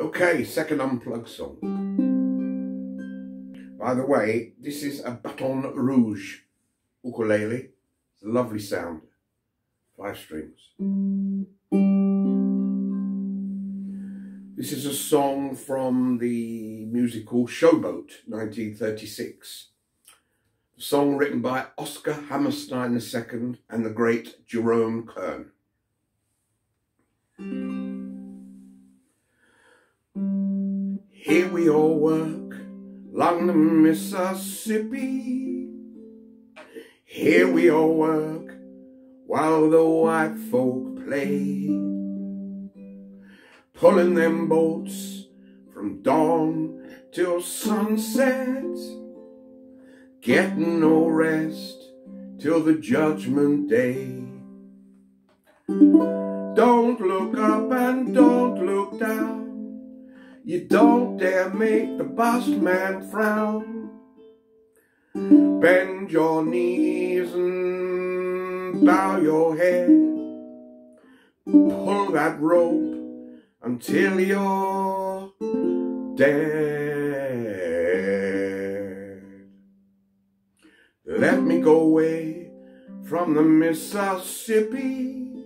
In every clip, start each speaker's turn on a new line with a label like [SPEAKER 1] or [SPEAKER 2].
[SPEAKER 1] Okay, second unplugged song. By the way, this is a Baton Rouge ukulele. It's a lovely sound. Five strings. This is a song from the musical Showboat, 1936. The song written by Oscar Hammerstein II and the great Jerome Kern. Here we all work along the Mississippi. Here we all work while the white folk play. Pulling them boats from dawn till sunset. Getting no rest till the judgment day. Don't look up and don't look down. You don't dare make the boss man frown. Bend your knees and bow your head. Pull that rope until you're dead. Let me go away from the Mississippi.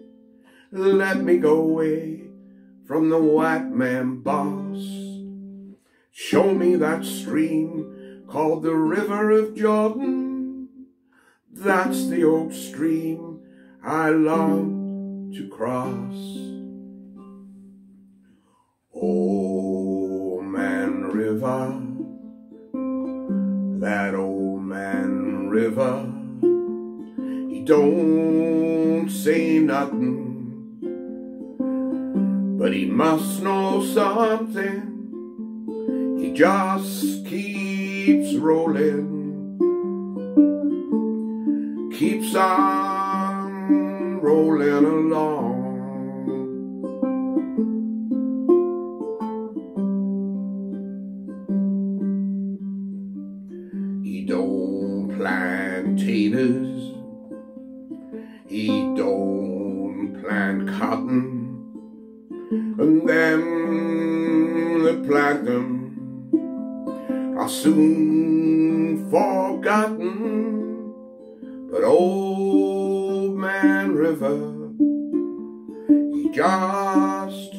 [SPEAKER 1] Let me go away from the white man boss. Show me that stream called the River of Jordan. That's the old stream I long to cross. Old man river, that old man river, he don't say nothing but he must know something. He just keeps rolling, keeps on rolling along. He don't plant taters, he don't plant cotton and then the platinum are soon forgotten. But old man River, he just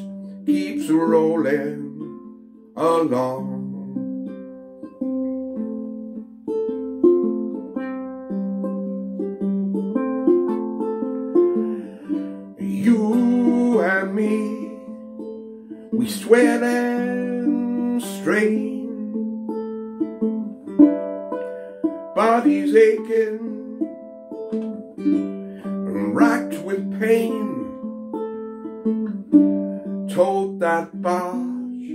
[SPEAKER 1] keeps rolling along. We sweat and strain, bodies aching, and racked with pain. Told that barge,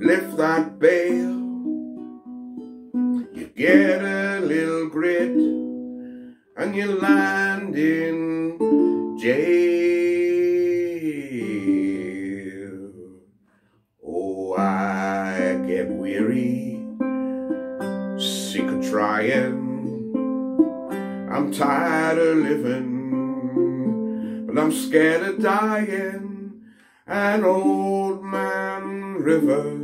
[SPEAKER 1] lift that bale, you get a little grit, and you land in jail. Sick of trying. I'm tired of living, but I'm scared of dying. An old man river,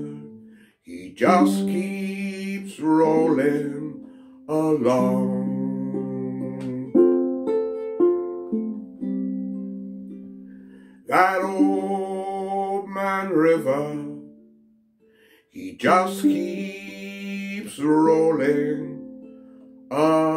[SPEAKER 1] he just keeps rolling along. That old man river, just keeps rolling. Uh,